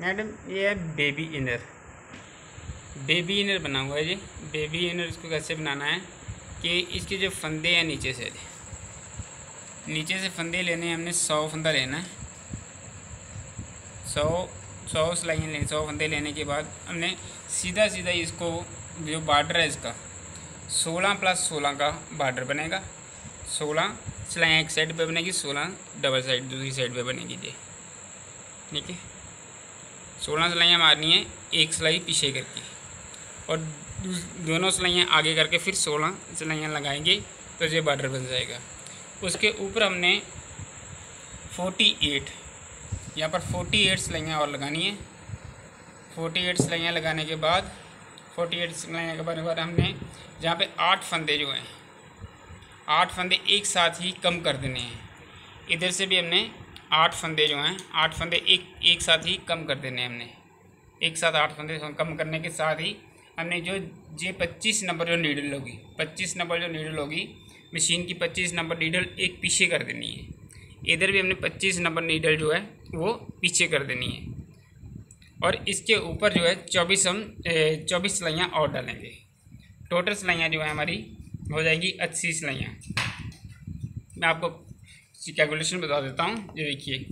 Madam, ये है baby inner baby inner बना हुआ है जी। बेबी इनर इसको कैसे बनाना है कि इसके जो फंदे हैं नीचे से। नीचे से फंदे लेने हैं, हमने सौ फंदा लेना है। सौ सौ सिलाइयाँ लेनी सौ फंदे लेने के बाद हमने सीधा सीधा इसको जो बार्डर है इसका, सोलह प्लस सोलह का बार्डर बनेगा। सोलह सिलाइयाँ एक साइड पे बनेगी, सोलह डबल साइड, दूसरी साइड पे बनेगी जी ठीक है? सोलह सिलाइयाँ मारनी है, एक सिलाई पीछे करके। और दोनों सिलाइयाँ आगे करके फिर सोलह सिलाइयाँ लगाएँगे तो ये बॉर्डर बन जाएगा। उसके ऊपर हमने फोर्टी एट यहाँ पर फोर्टी एट सिलाइयाँ और लगानी है। फोर्टी एट सिलाइयाँ लगाने के बाद फोर्टी एट सिलाइयाँ के बाद हमने जहाँ पे आठ फंदे जो हैं, आठ फंदे एक साथ ही कम कर देने हैं। इधर से भी हमने आठ फंदे जो हैं, आठ फंदे एक एक साथ ही कम कर देने हमने। एक साथ आठ फंदे कम करने के साथ ही हमने जो, जे पच्चीस नंबर जो नीडल होगी, पच्चीस नंबर जो नीडल होगी मशीन की पच्चीस नंबर नीडल एक पीछे कर देनी है। इधर भी हमने पच्चीस नंबर नीडल जो है, वो पीछे कर देनी है। और इसके ऊपर जो है, चौबीस हम चौबीस सिलाइयाँ और डालेंगे। टोटल सिलाइयाँ जो है हमारी हो जाएगी अस्सी सिलाइयाँ। मैं आपको इसकी कैलकुलेशन बता देता हूँ। ये देखिए।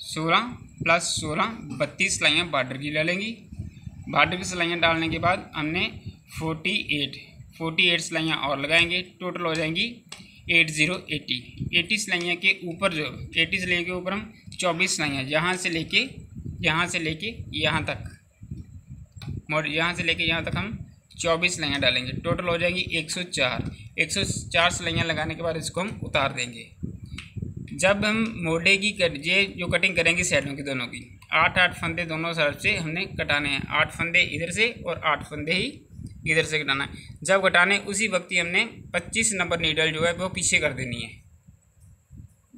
सोलह प्लस सोलह, बत्तीस सिलाइयाँ बार्डर की डालेंगी बार्डर की सिलाइयाँ डालने के बाद हमने फोर्टी एट फोर्टी एट सिलाइयाँ और लगाएँगे। टोटल हो जाएँगी एट ज़ीरो एटी एटी सिलाइयाँ के ऊपर जो एटी सिलाइयों के ऊपर हम चौबीस सिलाइयाँ यहाँ से लेके, यहाँ से लेके यहाँ तक। मोड यहाँ से लेके यहाँ तक हम चौबीस सिलाइयाँ डालेंगे। टोटल हो जाएँगी एक सौ चार। एक सौ चार सिलाइयाँ लगाने के बाद इसको हम उतार देंगे। जब हम मोडे की कट, ये जो कटिंग करेंगे साइडों की दोनों की, आठ आठ फंदे दोनों तरफ़ से हमने कटाने हैं। आठ फंदे इधर से और आठ फंदे ही इधर से कटाना है। जब कटाने उसी वक्त ही हमने पच्चीस नंबर नीडल जो है, वो पीछे कर देनी है।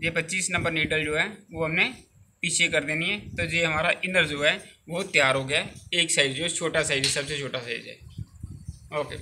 ये पच्चीस नंबर नीडल जो है, वो हमने पीछे कर देनी है। तो ये हमारा इनर जो है, वो तैयार हो गया एक साइज़ जो छोटा साइज़ सबसे छोटा साइज़ है। Okay